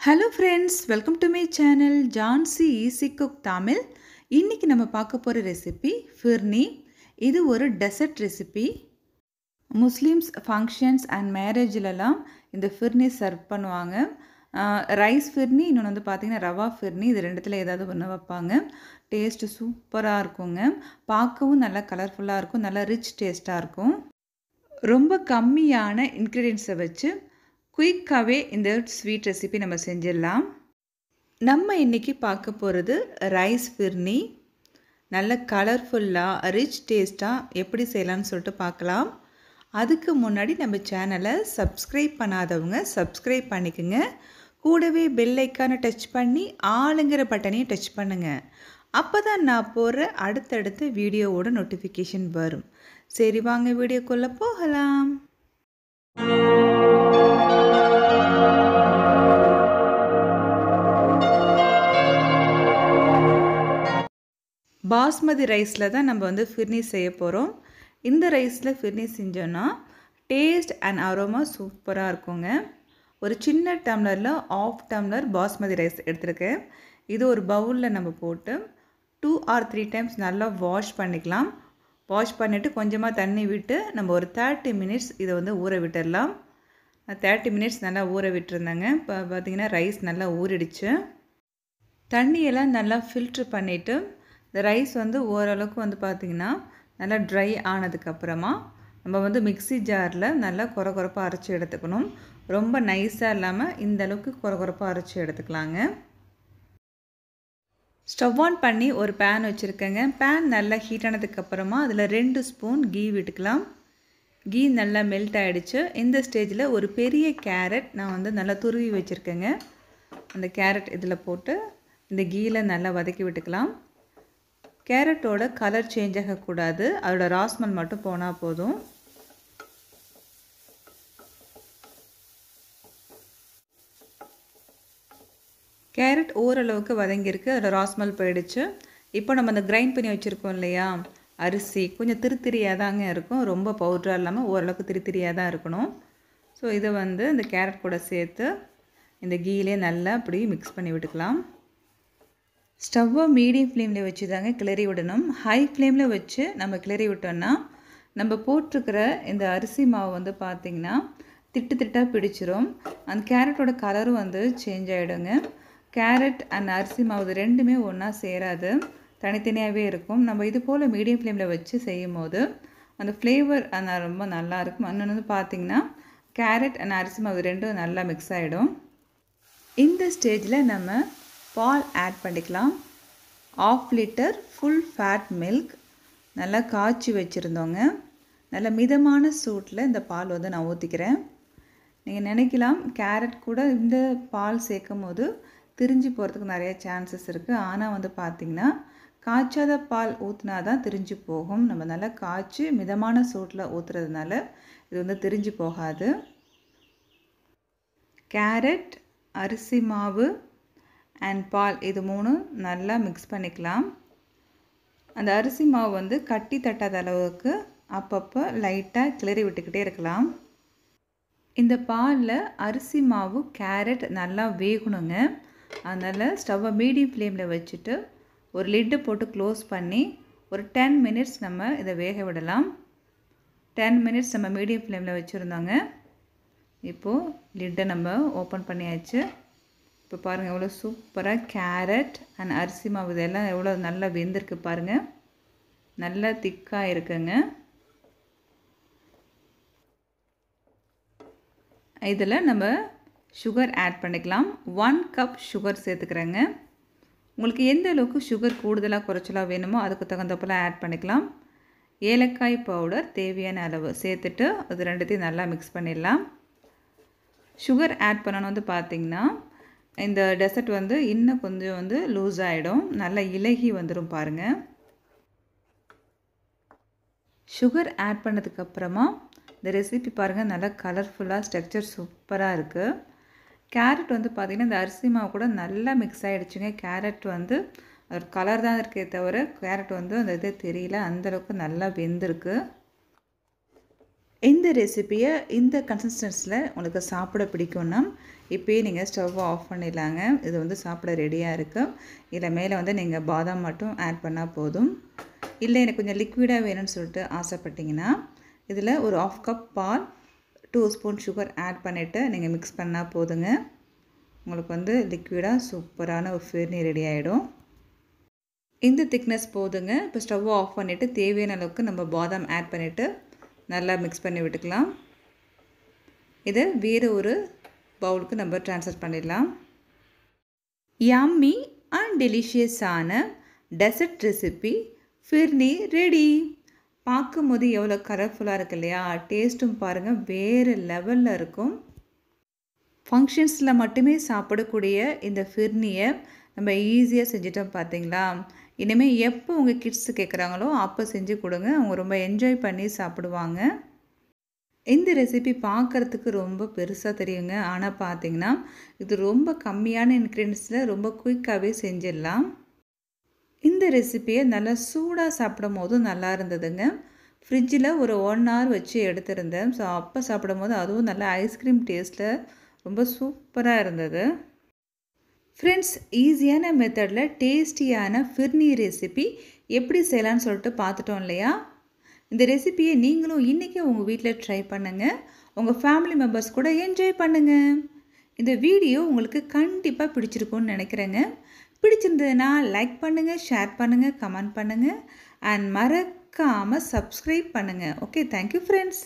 Hello friends welcome to my channel Jhansi easy cook Tamil இன்றைக்கி நம்ம பார்க்க போகிற ரெசிபி ஃபிர்னி இது ஒரு dessert recipe Muslims functions and மேரேஜிலலாம் இந்த ஃபிர்னி சர்வ் பண்ணுவாங்க. ரைஸ் ஃபிர்னி இன்னொன்று வந்து பார்த்திங்கன்னா ரவா ஃபிர்னி இது ரெண்டுத்தில் ஏதாவது ஒன்று வைப்பாங்க. டேஸ்ட்டு சூப்பராக இருக்குங்க. பார்க்கவும் நல்லா கலர்ஃபுல்லாக இருக்கும் நல்லா ரிச் டேஸ்ட்டாக இருக்கும். ரொம்ப கம்மியான இன்க்ரீடியன்ஸை வச்சு குயிக்காகவே இந்த ஸ்வீட் ரெசிபி நம்ம செஞ்சிடலாம். நம்ம இன்றைக்கி பார்க்க போகிறது ரைஸ் பிர்னி நல்ல கலர்ஃபுல்லாக ரிச் டேஸ்ட்டாக எப்படி செய்யலாம்னு சொல்லிட்டு பார்க்கலாம். அதுக்கு முன்னாடி நம்ம சேனலை சப்ஸ்கிரைப் பண்ணாதவங்க சப்ஸ்கிரைப் பண்ணிக்கோங்க. கூடவே பெல் ஐக்கானை டச் பண்ணி ஆளுங்கிற பட்டனையும் டச் பண்ணுங்கள் அப்போ தான் நான் போடுற அடுத்தடுத்த வீடியோவோட நோட்டிஃபிகேஷன் வரும். சரி வாங்க வீடியோக்குள்ளே போகலாம். பாஸ்மதி ரைஸில் தான் நம்ம வந்து ஃபிர்னி செய்ய போகிறோம் இந்த ரைஸில் ஃபிர்னி செஞ்சோன்னா டேஸ்ட் அண்ட் அரோமா சூப்பராக இருக்குங்க. ஒரு சின்ன டம்ளரில் ஆஃப் டம்ளர் பாஸ்மதி ரைஸ் எடுத்துருக்கேன். இது ஒரு பவுலில் நம்ம போட்டு டூ ஆர் த்ரீ டைம்ஸ் நல்லா வாஷ் பண்ணிக்கலாம். வாஷ் பண்ணிவிட்டு கொஞ்சமாக தண்ணி விட்டு நம்ம ஒரு தேர்ட்டி மினிட்ஸ் இதை வந்து ஊற விட்டுடலாம். தேர்ட்டி மினிட்ஸ் நல்லா ஊற விட்டுருந்தாங்க. இப்போ பார்த்திங்கன்னா ரைஸ் நல்லா ஊறிடுச்சு. தண்ணியெல்லாம் நல்லா ஃபில்ட்ரு பண்ணிவிட்டு இந்த ரைஸ் வந்து ஓரளவுக்கு வந்து பார்த்திங்கன்னா நல்லா ட்ரை ஆனதுக்கப்புறமா நம்ம வந்து மிக்சி ஜாரில் நல்லா குறை குறைப்பாக அரைச்சி எடுத்துக்கணும். ரொம்ப நைஸாக இல்லாமல் இந்த அளவுக்கு குறை குறைப்பாக அரைச்சி எடுத்துக்கலாங்க. ஸ்டவ் ஆன் பண்ணி ஒரு பேன் வச்சுருக்கேங்க. பேன் நல்லா ஹீட் ஆனதுக்கப்புறமா அதில் ரெண்டு ஸ்பூன் கீ விட்டுக்கலாம். கீ நல்லா மெல்ட் ஆகிடுச்சு இந்த ஸ்டேஜில் ஒரு பெரிய கேரட் நான் வந்து நல்லா துருவி வச்சுருக்கேங்க. அந்த கேரட் இதில் போட்டு இந்த கீயில் நல்லா வதக்கி விட்டுக்கலாம். கேரட்டோட கலர் சேஞ்ச் ஆகக்கூடாது. அதோட ராஸ்மல் மட்டும் போனால் போதும். கேரட் ஓரளவுக்கு வதங்கியிருக்கு. அதோட ராஸ்மல் போயிடுச்சு. இப்போ நம்ம அந்த கிரைண்ட் பண்ணி வச்சுருக்கோம் இல்லையா? அரிசி. கொஞ்சம் திருத்திரியாக தாங்க இருக்கும். ரொம்ப பவுட்ராக இல்லாமல் ஓரளவுக்கு திருத்திரியாக தான் இருக்கணும். ஸோ இதை வந்து இந்த கேரட் கூட சேர்த்து இந்த கீலே நல்லா அப்படி மிக்ஸ் பண்ணி விட்டுக்கலாம். ஸ்டவ்வை மீடியம் ஃப்ளேமில் வச்சு தாங்க கிளறி விடணும். ஹை ஃப்ளேமில் வச்சு நம்ம கிளறி விட்டோம்னா நம்ம போட்டிருக்கிற இந்த அரிசி மாவு வந்து பார்த்திங்கன்னா திட்டு திட்டாக பிடிச்சிரும். அந்த கேரட்டோட கலரும் வந்து சேஞ்ச் ஆகிடுங்க கேரட் அண்ட் அரிசி மாவு ரெண்டுமே ஒன்றா சேராது. தனித்தனியாகவே இருக்கும். நம்ம இது போல் மீடியம் ஃப்ளேமில் வச்சு செய்யும் போது அந்த ஃப்ளேவர் அந்த ரொம்ப நல்லாயிருக்கும் இன்னொன்று வந்து பார்த்திங்கன்னா கேரட் அண்ட் அரிசி மாவு ரெண்டும் நல்லா மிக்ஸ் ஆகிடும் இந்த ஸ்டேஜில் நம்ம பால் ஆட் பண்ணிக்கலாம். Half litre full fat milk நல்லா காய்ச்சி வச்சுருந்தோங்க. நல்ல மிதமான சூட்டில் இந்த பால் வந்து நான் ஊற்றிக்கிறேன் நீங்கள் நினைக்கலாம் கேரட் கூட இந்த பால் சேர்க்கும் போது திரிஞ்சு போகிறதுக்கு நிறைய சான்சஸ் இருக்குது ஆனால் வந்து பார்த்திங்கன்னா காய்ச்சாத பால் ஊற்றினா தான் திரிஞ்சு போகும். நம்ம நல்லா காய்ச்சி மிதமான சூட்டில் ஊற்றுறதுனால இது வந்து திரிஞ்சு போகாது. கேரட் அரிசி மாவு அண்ட் பால் இது மூணும் நல்லா மிக்ஸ் பண்ணிக்கலாம். அந்த அரிசி மாவு வந்து கட்டி தட்டாத அளவுக்கு அப்பப்போ லைட்டாக கிளறி விட்டுக்கிட்டே இருக்கலாம். இந்த பாலில் அரிசி மாவு கேரட் நல்லா வேகணுங்க. அதனால் ஸ்டவ்வை மீடியம் ஃப்ளேமில் வச்சுட்டு ஒரு லிட்டு போட்டு க்ளோஸ் பண்ணி ஒரு டென் மினிட்ஸ் நம்ம இதை வேக விடலாம். டென் மினிட்ஸ் நம்ம மீடியம் ஃப்ளேமில் வச்சுருந்தோங்க. இப்போது லிட்டை நம்ம ஓப்பன் பண்ணியாச்சு. இப்போ பாருங்கள் எவ்வளோ சூப்பராக கேரட் அண்ட் அரிசி மாவு இதெல்லாம் எவ்வளோ நல்லா வெந்திருக்கு பாருங்கள் நல்லா திக்காக இருக்குங்க. இதில் நம்ம சுகர் ஆட் பண்ணிக்கலாம். ஒன் கப் சுகர் சேர்த்துக்கிறேங்க. உங்களுக்கு எந்த அளவுக்கு சுகர் கூடுதலாக குறைச்சலாக வேணுமோ அதுக்கு தகுந்தப்போல் ஆட் பண்ணிக்கலாம். ஏலக்காய் பவுடர் தேவையான அளவு சேர்த்துட்டு அது ரெண்டுத்தையும் நல்லா மிக்ஸ் பண்ணிடலாம். சுகர் ஆட் பண்ணணும் வந்து பார்த்திங்கன்னா இந்த டெசர்ட் வந்து இன்னும் கொஞ்சம் வந்து லூஸ் ஆகிடும் நல்லா இலகி வந்துடும் பாருங்கள் சுகர் ஆட் பண்ணதுக்கப்புறமா இந்த ரெசிபி பாருங்கள் நல்லா கலர்ஃபுல்லாக ஸ்ட்ரக்சர் சூப்பராக இருக்குது கேரட் வந்து பார்த்திங்கன்னா இந்த அரிசி மாவு கூட நல்லா மிக்ஸ் ஆகிடுச்சுங்க கேரட் வந்து ஒரு கலர் தான் இருக்கே தவிர கேரட் வந்து அந்த இது தெரியல. அந்தளவுக்கு நல்லா வெந்திருக்கு. இந்த ரெசிப்பியை இந்த கன்சிஸ்டன்ஸில் உங்களுக்கு சாப்பிட பிடிக்கும்னா இப்போயே நீங்கள் ஸ்டவ் ஆஃப் பண்ணிடலாங்க. இது வந்து சாப்பிட ரெடியாக இருக்கும் இதில் மேலே வந்து நீங்கள் பாதாம் மட்டும் ஆட் பண்ணால் போதும். இல்லை எனக்கு கொஞ்சம் லிக்விடாக வேணும்னு சொல்லிட்டு ஆசைப்பட்டீங்கன்னா இதில் ஒரு ஆஃப் கப் பால் டூ ஸ்பூன் சுகர் ஆட் பண்ணிவிட்டு நீங்கள் மிக்ஸ் பண்ணால் போதுங்க. உங்களுக்கு வந்து லிக்விடாக சூப்பரான ஒரு ஃபிர்னி ரெடி ஆகிடும் இந்த திக்னஸ் போதுங்க. இப்போ ஸ்டவ் ஆஃப் பண்ணிவிட்டு தேவையான அளவுக்கு நம்ம பாதாம் ஆட் பண்ணிவிட்டு நல்லா மிக்ஸ் பண்ணி விட்டுக்கலாம். இதை வேறு ஒரு பவுலுக்கு நம்ம ட்ரான்ஸ்ஃபர் பண்ணிடலாம். யம்மி அண்ட் டெலிஷியஸான டெசர்ட் ரெசிபி ஃபிர்னி ரெடி பார்க்கும்போது எவ்வளோ கலர்ஃபுல்லாக இருக்கு இல்லையா? டேஸ்ட்டும் பாருங்கள் வேறு லெவலில் இருக்கும். ஃபங்க்ஷன்ஸில் மட்டுமே சாப்பிடக்கூடிய இந்த ஃபிர்னியை நம்ம ஈஸியாக செஞ்சிட்டோம் பார்த்தீங்களா? இனிமேல் எப்போ உங்கள் கிட்ஸ் கேட்குறாங்களோ அப்போ செஞ்சு கொடுங்க. அவங்க ரொம்ப என்ஜாய் பண்ணி சாப்பிடுவாங்க. இந்த ரெசிபி பார்க்குறதுக்கு ரொம்ப பெருசாக தெரியுங்க. ஆனால் பார்த்தீங்கன்னா இது ரொம்ப கம்மியான இன்க்ரீடியன்ஸில் ரொம்ப குயிக்காகவே செஞ்சிடலாம். இந்த ரெசிப்பியை நல்லா சூடாக சாப்பிடும் போதும் நல்லா இருந்ததுங்க. ஃப்ரிட்ஜில் ஒரு ஒன் ஹவர் வச்சு எடுத்திருந்தேன். ஸோ அப்போ சாப்பிடும் போது அதுவும் நல்லா ஐஸ்கிரீம் டேஸ்ட்டில் ரொம்ப சூப்பராக இருந்தது. ஃப்ரெண்ட்ஸ் ஈஸியான மெத்தடில் டேஸ்டியான ஃபிர்னி ரெசிபி எப்படி செய்யலான்னு சொல்லிட்டு பார்த்துட்டோம் இல்லையா? இந்த ரெசிப்பியை நீங்களும் இன்றைக்கி உங்கள் வீட்டில் ட்ரை பண்ணுங்கள் உங்கள் ஃபேமிலி மெம்பர்ஸ் கூட என்ஜாய் பண்ணுங்கள் இந்த வீடியோ உங்களுக்கு கண்டிப்பாக பிடிச்சிருக்கும்னு நினைக்கிறேங்க. பிடிச்சிருந்ததுன்னா லைக் பண்ணுங்கள் ஷேர் பண்ணுங்கள் கமெண்ட் பண்ணுங்கள் அண்ட் மறக்காமல் சப்ஸ்கிரைப் பண்ணுங்கள் ஓகே தேங்க்யூ ஃப்ரெண்ட்ஸ்